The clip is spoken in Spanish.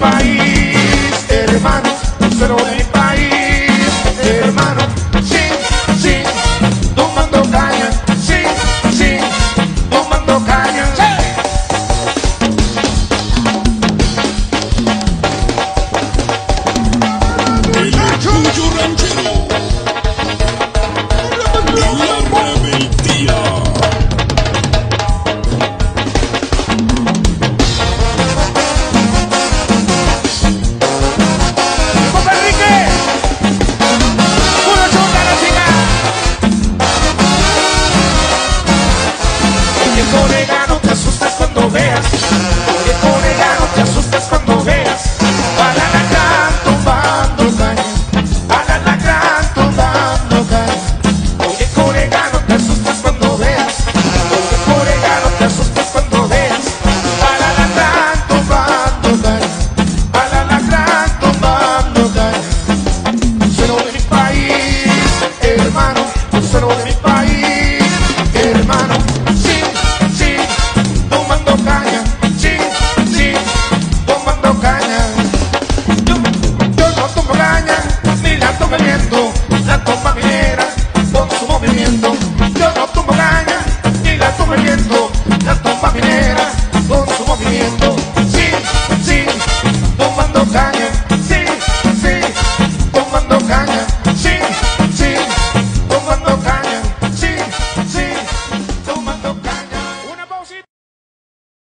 país. Morena, no te asustes cuando veas.